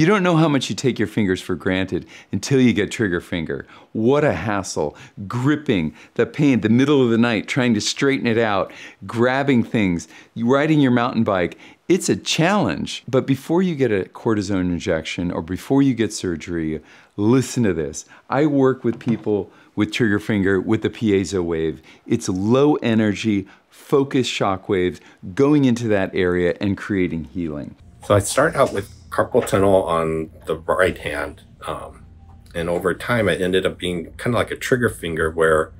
You don't know how much you take your fingers for granted until you get trigger finger. What a hassle. Gripping, the pain, the middle of the night, trying to straighten it out, grabbing things, riding your mountain bike. It's a challenge. But before you get a cortisone injection or before you get surgery, listen to this. I work with people with trigger finger with the piezo wave. It's low energy, focused shock waves going into that area and creating healing. So I start out with carpal tunnel on the right hand. Um, and over time, it ended up being kind of like a trigger finger where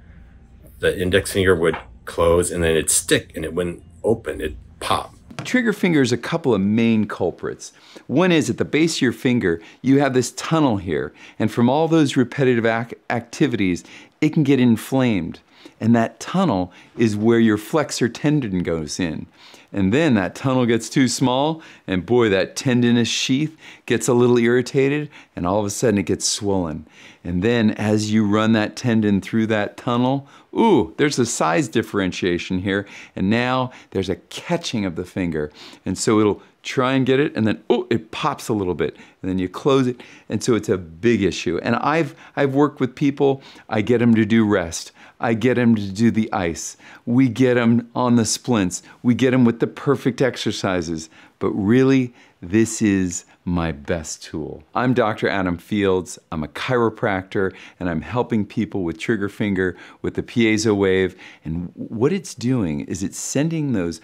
the index finger would close and then it'd stick and it wouldn't open, it'd pop. Trigger finger is a couple of main culprits. One is at the base of your finger, you have this tunnel here, and from all those repetitive ac activities, it can get inflamed. And that tunnel is where your flexor tendon goes in. And then that tunnel gets too small, and boy, that tendinous sheath gets a little irritated, and all of a sudden it gets swollen. And then as you run that tendon through that tunnel, ooh, there's a size differentiation here, and now there's a catching of the finger. And so it'll try and get it, and then oh, it pops a little bit, and then you close it, and so it's a big issue. And I've I've worked with people. I get them to do rest. I get them to do the ice. We get them on the splints. We get them with the perfect exercises. But really, this is my best tool. I'm Dr. Adam Fields. I'm a chiropractor and I'm helping people with trigger finger with the piezo wave. And what it's doing is it's sending those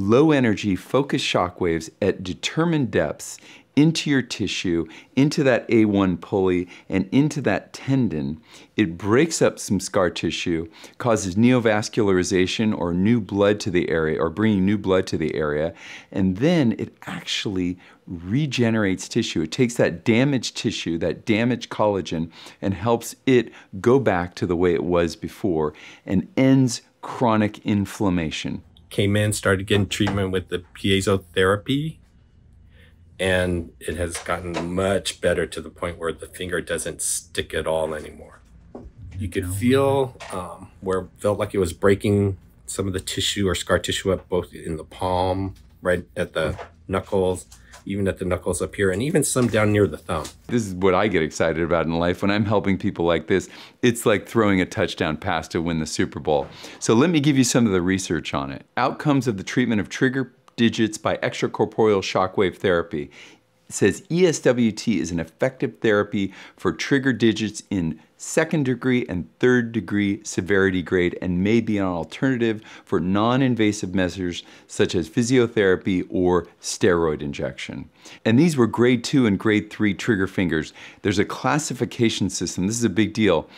low energy focused shock waves at determined depths into your tissue, into that A1 pulley, and into that tendon. It breaks up some scar tissue, causes neovascularization or new blood to the area, or bringing new blood to the area, and then it actually regenerates tissue. It takes that damaged tissue, that damaged collagen, and helps it go back to the way it was before and ends chronic inflammation. Came in, started getting treatment with the piezo therapy and it has gotten much better to the point where the finger doesn't stick at all anymore. You could feel um, where it felt like it was breaking some of the tissue or scar tissue up both in the palm, right at the knuckles, even at the knuckles up here, and even some down near the thumb. This is what I get excited about in life. When I'm helping people like this, it's like throwing a touchdown pass to win the Super Bowl. So let me give you some of the research on it. Outcomes of the treatment of trigger digits by extracorporeal shockwave therapy. Says ESWT is an effective therapy for trigger digits in second degree and third degree severity grade and may be an alternative for non-invasive measures such as physiotherapy or steroid injection. And these were grade two and grade three trigger fingers. There's a classification system, this is a big deal,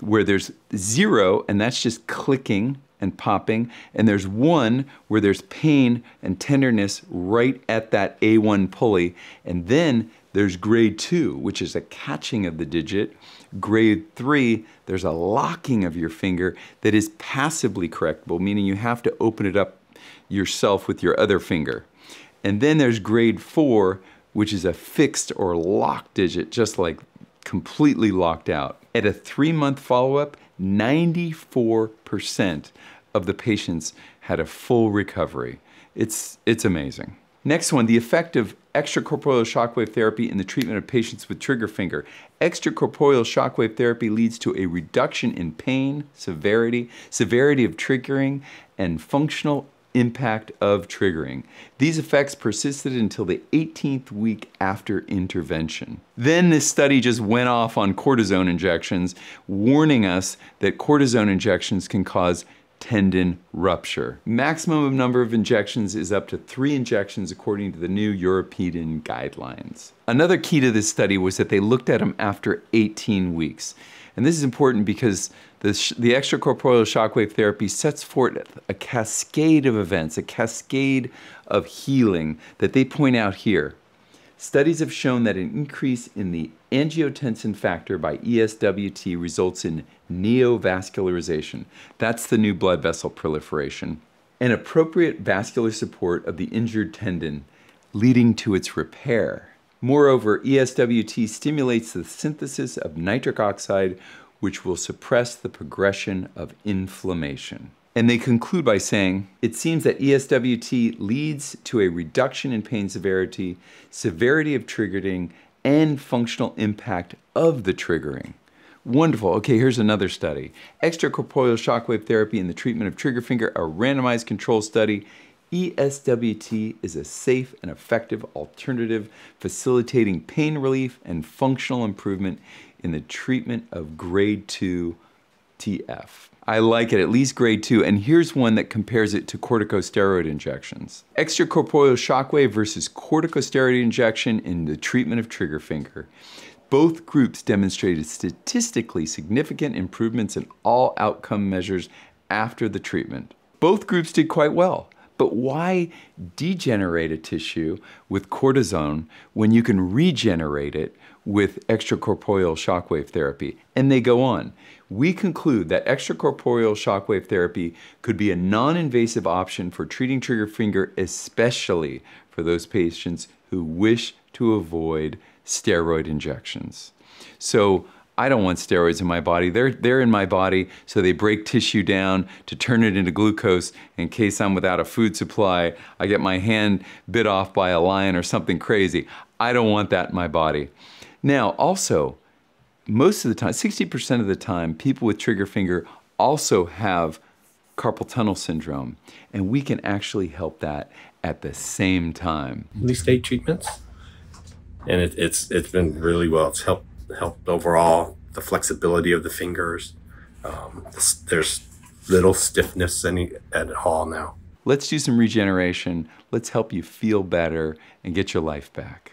where there's zero and that's just clicking and popping, and there's one where there's pain and tenderness right at that A1 pulley, and then there's grade two, which is a catching of the digit. Grade three, there's a locking of your finger that is passively correctable, meaning you have to open it up yourself with your other finger. And then there's grade four, which is a fixed or locked digit, just like completely locked out. At a three month follow up, 94% of the patients had a full recovery. It's, it's amazing. Next one, the effect of extracorporeal shockwave therapy in the treatment of patients with trigger finger. Extracorporeal shockwave therapy leads to a reduction in pain, severity, severity of triggering, and functional impact of triggering. These effects persisted until the 18th week after intervention. Then this study just went off on cortisone injections, warning us that cortisone injections can cause tendon rupture. Maximum number of injections is up to three injections according to the new European guidelines. Another key to this study was that they looked at them after 18 weeks. And this is important because the, the extracorporeal shockwave therapy sets forth a cascade of events, a cascade of healing that they point out here. Studies have shown that an increase in the angiotensin factor by ESWT results in neovascularization. That's the new blood vessel proliferation. And appropriate vascular support of the injured tendon, leading to its repair. Moreover, ESWT stimulates the synthesis of nitric oxide, which will suppress the progression of inflammation. And they conclude by saying, it seems that ESWT leads to a reduction in pain severity, severity of triggering, and functional impact of the triggering. Wonderful. Okay, here's another study. Extracorporeal shockwave therapy in the treatment of trigger finger, a randomized control study. ESWT is a safe and effective alternative facilitating pain relief and functional improvement in the treatment of grade 2 TF. I like it, at least grade 2, and here's one that compares it to corticosteroid injections. Extracorporeal shockwave versus corticosteroid injection in the treatment of trigger finger. Both groups demonstrated statistically significant improvements in all outcome measures after the treatment. Both groups did quite well. But why degenerate a tissue with cortisone when you can regenerate it with extracorporeal shockwave therapy? And they go on. We conclude that extracorporeal shockwave therapy could be a non invasive option for treating trigger finger, especially for those patients who wish to avoid steroid injections. So I don't want steroids in my body. They're, they're in my body, so they break tissue down to turn it into glucose in case I'm without a food supply. I get my hand bit off by a lion or something crazy. I don't want that in my body. Now, also, most of the time, 60% of the time, people with trigger finger also have carpal tunnel syndrome, and we can actually help that at the same time. At least eight treatments and it, it's it's been really well. It's helped helped overall the flexibility of the fingers. Um, there's little stiffness any at all now. Let's do some regeneration. Let's help you feel better and get your life back.